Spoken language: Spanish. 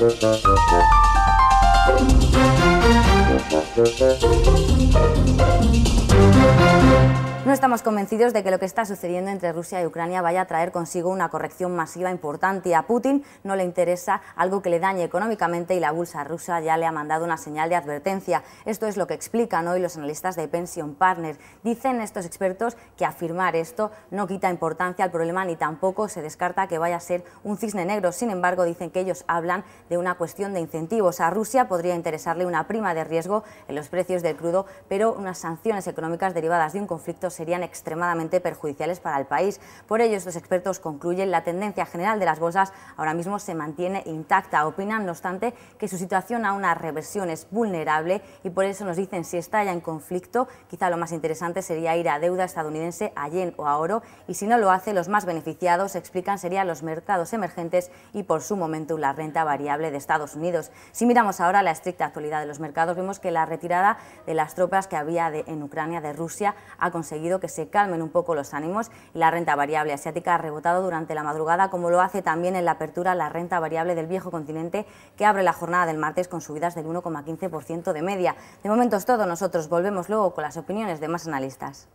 Thank No estamos convencidos de que lo que está sucediendo entre Rusia y Ucrania vaya a traer consigo una corrección masiva importante. A Putin no le interesa algo que le dañe económicamente y la bolsa rusa ya le ha mandado una señal de advertencia. Esto es lo que explican hoy los analistas de Pension Partners. Dicen estos expertos que afirmar esto no quita importancia al problema ni tampoco se descarta que vaya a ser un cisne negro. Sin embargo, dicen que ellos hablan de una cuestión de incentivos. A Rusia podría interesarle una prima de riesgo en los precios del crudo, pero unas sanciones económicas derivadas de un conflicto serían extremadamente perjudiciales para el país. Por ello, estos expertos concluyen la tendencia general de las bolsas ahora mismo se mantiene intacta. Opinan, no obstante, que su situación a una reversión es vulnerable y por eso nos dicen si está ya en conflicto, quizá lo más interesante sería ir a deuda estadounidense, a yen o a oro, y si no lo hace, los más beneficiados, explican, serían los mercados emergentes y por su momento la renta variable de Estados Unidos. Si miramos ahora la estricta actualidad de los mercados, vemos que la retirada de las tropas que había en Ucrania de Rusia ha conseguido que se calmen un poco los ánimos y la renta variable asiática ha rebotado durante la madrugada, como lo hace también en la apertura la renta variable del viejo continente, que abre la jornada del martes con subidas del 1,15% de media. De momento es todo, nosotros volvemos luego con las opiniones de más analistas.